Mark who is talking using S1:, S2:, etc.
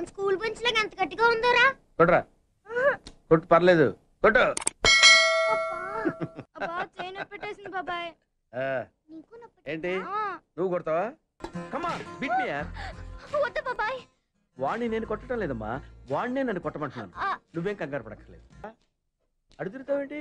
S1: మన school bench లాగా ఎంత గట్టిగా ఉందోరా?
S2: కొట్టురా కొట్టు పర్లేదు. కొట్టు.
S1: అబ్బా చైన్ పెట్టేసింది బాబాయ్.
S2: ఏంటి? నువ్వు కొడతావా? కమా బిట్ మీ
S1: వద్దు బాబాయ్.
S2: వాణ్ణి నేను కొట్టడం లేదమ్మా. వాణ్ణే నన్ను కొట్టమంటున్నాను. నువ్వేం కంగారు పడక్కర్లేదు. అడుగుతావేంటి